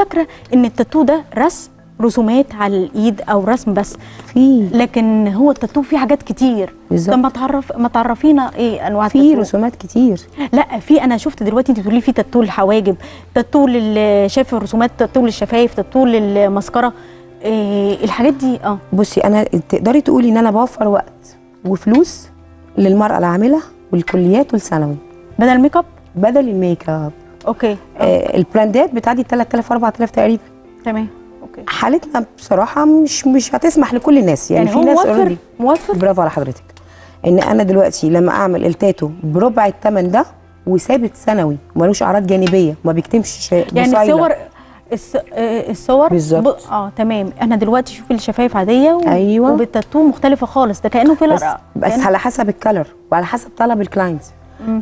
فاكرة إن التاتو ده رسم رسومات على الإيد أو رسم بس؟ لكن هو التاتو فيه حاجات كتير. بالظبط. طب ما تعرف ما تعرفينا إيه أنواع في رسومات كتير. لا في أنا شفت دلوقتي أنت بتقولي في تاتو للحواجب تاتو شايف الرسومات تاتو للشفايف تاتو للمسكرة. إيه الحاجات دي آه. بصي أنا تقدري تقولي إن أنا بوفر وقت وفلوس للمرأة العاملة والكليات والثانوي. بدل make up؟ بدل ال make up. okay. آه. البراندات بتعدي 3000 4000 تقريبا. تمام. okay. حالتنا بصراحة مش مش هتسمح لكل الناس. يعني, يعني, في هو ناس موفر موفر برافو على حضرتك. إن أنا دلوقتي لما أعمل التاتو بربع الثمن ده وثابت سنوي ومالوش أعراض جانبية وما بيكتمش شيء يعني. الصور الس... آه، الصور؟ بالظبط. ب... آه تمام. أنا دلوقتي شوفي الشفايف عادية و... أيوة. وبالتاتو مختلفة خالص. ده كأنه filler بس, بس كأنه- على حسب ال color وعلى حسب طلب ال clients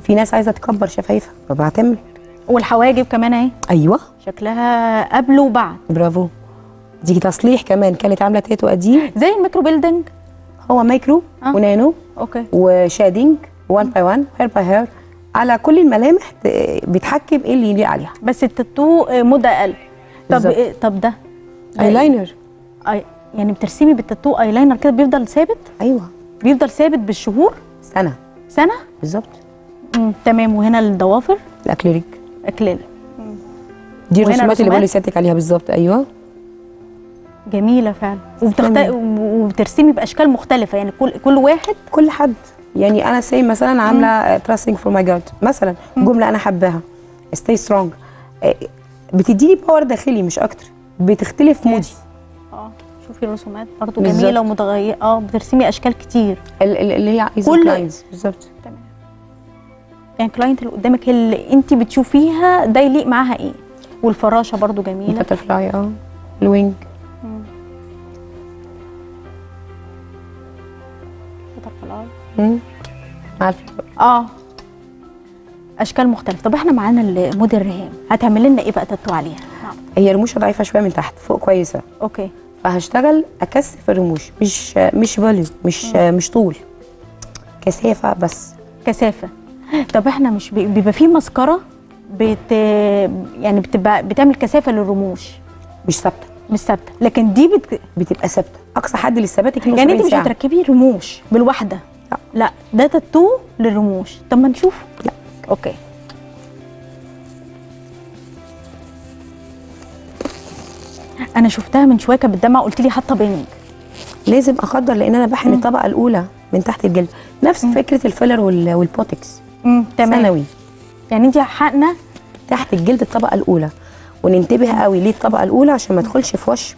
في ناس عايزة تكبر شفايفها فبعتمد. والحواجب كمان اهي. أيوه. شكلها قبل وبعد. برافو. دي تصليح كمان كانت عاملة تاتو قديم. زي ال microblading. هو مايكرو آه. و nano okay. و shading 1 by 1 hair by hair على كل الملامح بيتحكم إيه اللي يليق عليها. بس التاتو مدة أقل. طب بالظبط. إيه طب ده. ده اي إيه؟ liner آي... يعني بترسمي بالتاتو اي لاينر كده بيفضل ثابت؟ أيوه. بيفضل ثابت بالشهور؟ سنة. سنة؟ بالظبط. تمام. وهنا الضوافر. الاكليريك اكليل دي الرسومات اللي بقول؟ لسيادتك عليها بالظبط. أيوه. جميلة فعلا. وبتخت... وبترسمي بأشكال مختلفة. يعني كل كل واحد كل حد. يعني أنا سي مثلا عاملة trusting for my God مثلا جملة أنا حباها. stay strong بتديني power داخلي مش أكتر. بتختلف مودي. آه. شوفي الرسومات برضو. جميلة ومتغيرة. آه بترسمي أشكال كتير. ال- ال- اللي هي عايزة كل- بالظبط. يعني ال client اللي قدامك اللي انت بتشوفيها ده يليق معاها إيه؟ والفراشة برضو جميلة. butterfly آه. ال wing. مم. ال fly آه. أشكال مختلفة. طب إحنا معانا الموديل ريهام هتعمل لنا إيه بقى تاتو عليها؟ نعم. هي رموشها ضعيفة شوية من تحت فوق كويسة. okay. فهشتغل أكثف الرموش مش مش volume مش مش طول. كثافة بس. كثافة. طب إحنا مش بي- بيبقى في مسكرة بت يعني بتبقى بتعمل كثافة للرموش. مش ثابتة. مش ثابتة. لكن دي بت... بتبقى ثابتة. أقصى حد للثبات 72 يعني انت مش هتركبي رموش بالواحدة. لا. لا ده تاتو للرموش. طب ما نشوف. لا. okay. أنا شفتها من شوية كانت بتدمع قلت لي حاطة بنج لازم اخدر لأن أنا بحقن الطبقه الأولى من تحت الجلد. نفس فكرة ال filler وال- والبوتكس. ثانوي. يعني انت حقنه تحت الجلد الطبقة الأولى وننتبه قوي ليه الطبقة الأولى؟ عشان ما ادخلش في وشم.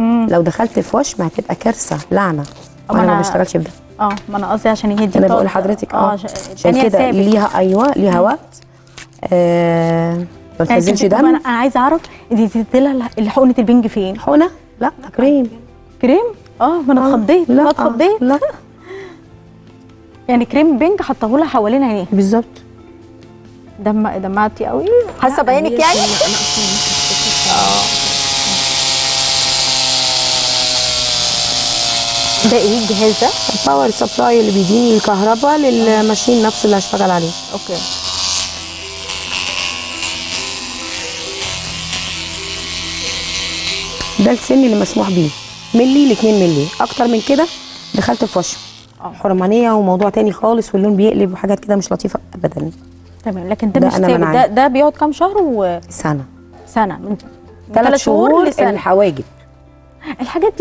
امم لو دخلت في وش ما هتبقى كارثة لعنة. وأنا ما بشتغلش في ده آه ما أنا قصدي عشان هي دي أنا بقول لحضرتك آه عش- عشان كده. ليها أيوه ليها وقت. آه ما يعني تنزلش دم. أنا أنا عايزة أعرف انت اديتي لها حقنة البنج فين؟ حقنة؟ لا كريم. كريم؟ آه ما أنا آه، اتخضيت. لا لا اتخضيت. لا. يعني كريم بنج حطاه لها حوالين عينيها بالظبط. دم دمعتي قوي. حاسة بعينك يعني؟ ده إيه الجهاز ده؟ ال power supply اللي بيديني الكهرباء لل machine نفسه اللي هشتغل عليه. okay. ده السن اللي مسموح بيه. ملي ل 2 ملي. أكتر من كده دخلت في وشم آه. حرمانية وموضوع تاني خالص واللون بيقلب وحاجات كده مش لطيفة ابدا. تمام لكن ده, ده مش ثابت. ده ده بيقعد كام شهر وسنه سنة. من من ثلاث شهور لسنة. الحواجب. الحاجات دي